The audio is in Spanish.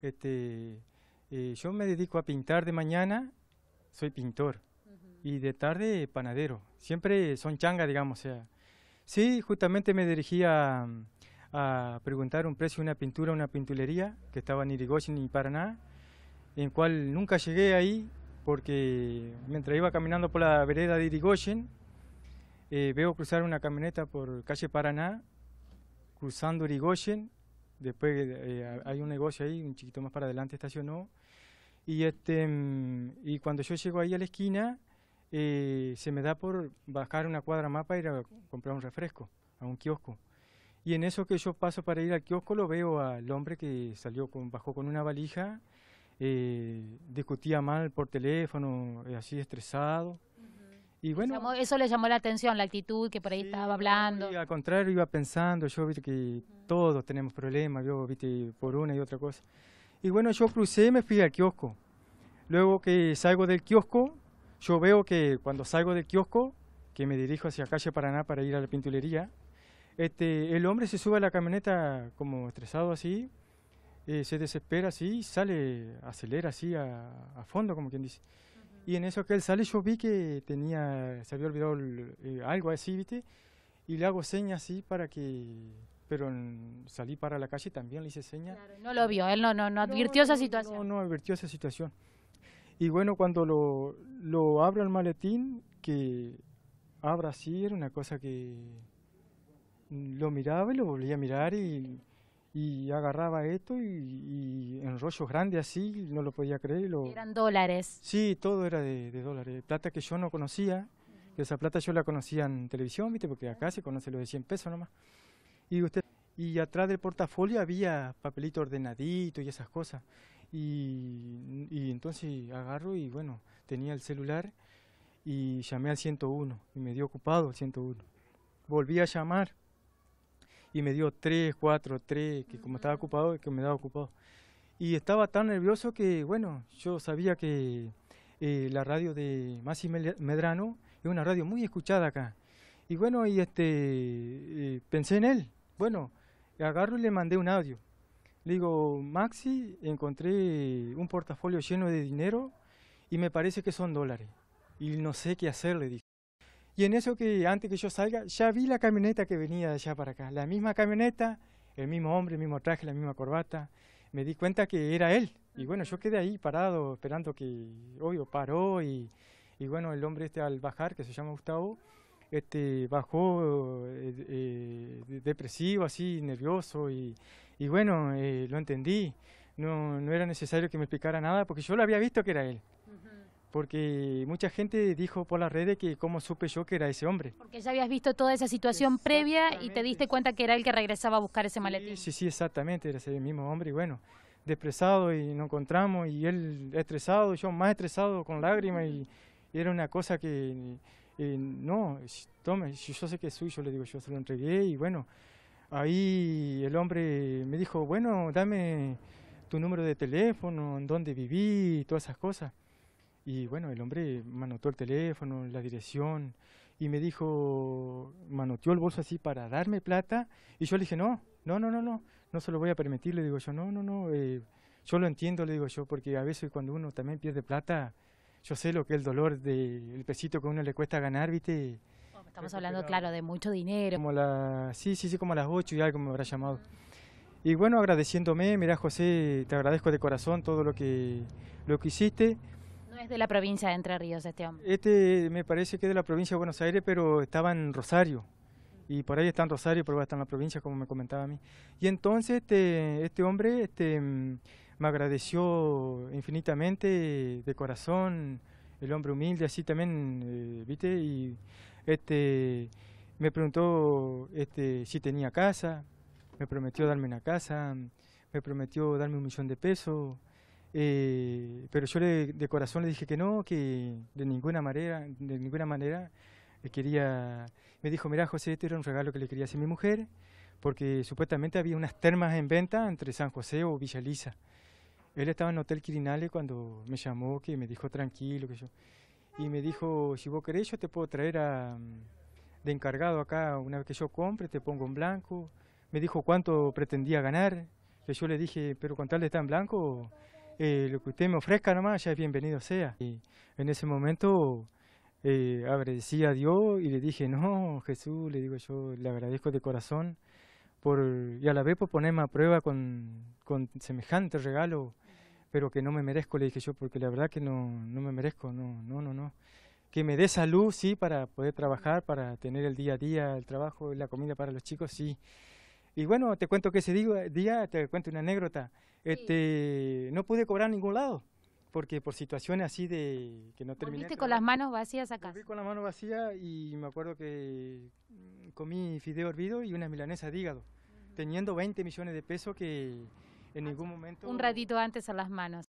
Este, eh, yo me dedico a pintar de mañana, soy pintor, y de tarde panadero. Siempre son changa, digamos. O sea. Sí, justamente me dirigía a, preguntar un precio de una pintura, una pintulería que estaba en Irigoyen y Paraná, en cual nunca llegué ahí porque mientras iba caminando por la vereda de Irigoyen, eh, veo cruzar una camioneta por calle Paraná, cruzando Irigoyen, después eh, hay un negocio ahí, un chiquito más para adelante estacionó, y, este, mm, y cuando yo llego ahí a la esquina, eh, se me da por bajar una cuadra más para ir a comprar un refresco a un kiosco. Y en eso que yo paso para ir al kiosco lo veo al hombre que salió con, bajó con una valija, eh, discutía mal por teléfono, eh, así estresado. Y bueno, eso le llamó la atención, la actitud que por ahí estaba hablando. Y al contrario, iba pensando, yo viste que todos tenemos problemas, yo viste por una y otra cosa. Y bueno, yo crucé y me fui al kiosco. Luego que salgo del kiosco, yo veo que cuando salgo del kiosco, que me dirijo hacia calle Paraná para ir a la pintulería, este, el hombre se sube a la camioneta como estresado así, eh, se desespera así, sale, acelera así a, fondo, como quien dice. Y en eso que él sale, yo vi que tenía, se había olvidado eh, algo así, ¿viste? Y le hago señas así para que pero salí para la calle también le hice señas. no lo vio, él no, no, no advirtió esa situación. No, no advirtió esa situación. Y bueno, cuando lo, lo abro el maletín, que abra así, era una cosa que lo miraba y lo volvía a mirar y, y agarraba esto y, en rollos grandes así, no lo podía creer. Lo... Eran dólares. Sí, todo era de, dólares, plata que yo no conocía, que esa plata yo la conocía en televisión, ¿viste? porque acá se conoce lo de 100 pesos nomás. Y, usted, y atrás del portafolio había papelito ordenadito y esas cosas. Y, y, entonces agarro y bueno, tenía el celular y llamé al 101 y me dio ocupado el 101. Volví a llamar y me dio 3, 4, 3, que como estaba ocupado, que me daba ocupado. Y estaba tan nervioso que bueno, yo sabía que eh, la radio de Masi Medrano es una radio muy escuchada acá. Y bueno, y este eh, pensé en él. Bueno, agarro y le mandé un audio le digo, Maxi, encontré un portafolio lleno de dinero y me parece que son dólares. Y no sé qué hacer, le dije. Y en eso que antes que yo salga, ya vi la camioneta que venía de allá para acá. La misma camioneta, el mismo hombre, el mismo traje, la misma corbata. Me di cuenta que era él. Y bueno, yo quedé ahí parado esperando que, obvio, paró y, y bueno, el hombre este al bajar, que se llama Gustavo, este, bajó eh, eh, depresivo, así, nervioso y, y bueno, eh, lo entendí. No, no era necesario que me explicara nada porque yo lo había visto que era él. Porque mucha gente dijo por las redes que cómo supe yo que era ese hombre. Porque ya habías visto toda esa situación previa y te diste cuenta que era él que regresaba a buscar ese maletín. Sí, sí, exactamente, era ese mismo hombre y bueno, depresado y nos encontramos y él estresado, yo más estresado con lágrimas y, y era una cosa que no, tome, yo sé que es suyo, le digo, yo se lo entregué y bueno, ahí el hombre me dijo, bueno, dame tu número de teléfono, en dónde viví, todas esas cosas. Y bueno, el hombre me anotó el teléfono, la dirección, y me dijo, me anotó el bolso así para darme plata, y yo le dije, no, no, no, no, no, no se lo voy a permitir, le digo yo, no, no, no, eh, yo lo entiendo, le digo yo, porque a veces cuando uno también pierde plata, yo sé lo que es el dolor del pesito que a uno le cuesta ganar, ¿viste? Estamos hablando, claro, de mucho dinero. Como la, sí, sí, sí, como a las 8 y algo me habrá llamado. Y bueno, agradeciéndome, mira José, te agradezco de corazón todo lo que, lo que hiciste. Es de la provincia de Entre Ríos este hombre. Este me parece que es de la provincia de Buenos Aires, pero estaba en Rosario. Y por ahí está en Rosario, pero va a estar en la provincia, como me comentaba a mí. Y entonces este, este hombre, este me agradeció infinitamente de corazón, el hombre humilde, así también, eh, ¿viste? Y este, me preguntó este, si tenía casa, me prometió darme una casa, me prometió darme un millón de pesos, eh, pero yo le, de corazón le dije que no, que de ninguna manera, de ninguna manera quería, me dijo, mira José, este era un regalo que le quería hacer mi mujer, porque supuestamente había unas termas en venta entre San José o Villa Lisa. Él estaba en Hotel Quirinale cuando me llamó, que me dijo tranquilo, que yo. Y me dijo, si vos querés, yo te puedo traer a, de encargado acá, una vez que yo compre, te pongo en blanco. Me dijo cuánto pretendía ganar. Entonces yo le dije, pero con tal de estar en blanco, eh, lo que usted me ofrezca nomás, ya es bienvenido sea. Y en ese momento eh, agradecí a Dios y le dije, no, Jesús, le digo yo, le agradezco de corazón por, y a la vez por ponerme a prueba con, con semejante regalo, pero que no me merezco, le dije yo, porque la verdad que no, no me merezco, no, no, no, no. Que me dé salud, sí, para poder trabajar, para tener el día a día, el trabajo, la comida para los chicos, sí. Y bueno, te cuento que ese día, te cuento una anécdota. Este, no pude cobrar en ningún lado, porque por situaciones así de que no terminé. ¿Volviste con las manos vacías acá? Volví con la mano vacía y me acuerdo que comí fideo hervido y una milanesa de hígado, teniendo 20 millones de pesos que en ningún momento... Un ratito antes a las manos.